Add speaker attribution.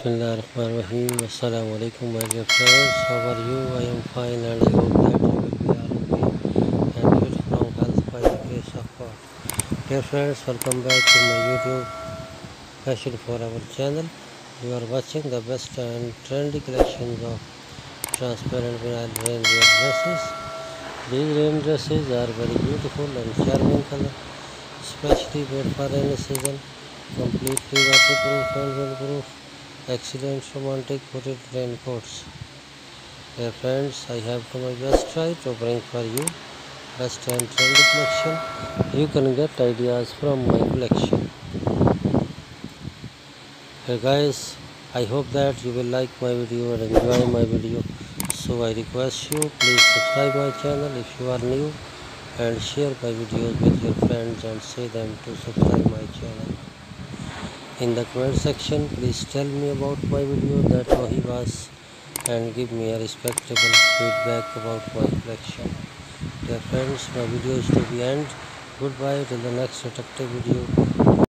Speaker 1: Bismillahirrahmanirrahim. Assalamu alaikum my dear friends. How are you? I am fine and I hope that you will be all okay and good from health by the grace of God. Dear friends, welcome back to my YouTube passion for our channel. You are watching the best and trendy collections of transparent vinyl rainwear dresses. These rain dresses are very beautiful and charming color, especially made for rainy season. Completely waterproof and windproof. Excellent romantic hooded raincoats. Dear friends, I have to my best try to bring for you best and trendy collection. You can get ideas from my collection. Hey guys, I hope that you will like my video and enjoy my video. So I request you please subscribe my channel if you are new and share my videos with your friends and say them to subscribe my channel. In the comment section please tell me about my video that how he was and give me a respectable feedback about my collection. Dear friends, my video is to the end. Goodbye till the next attractive video.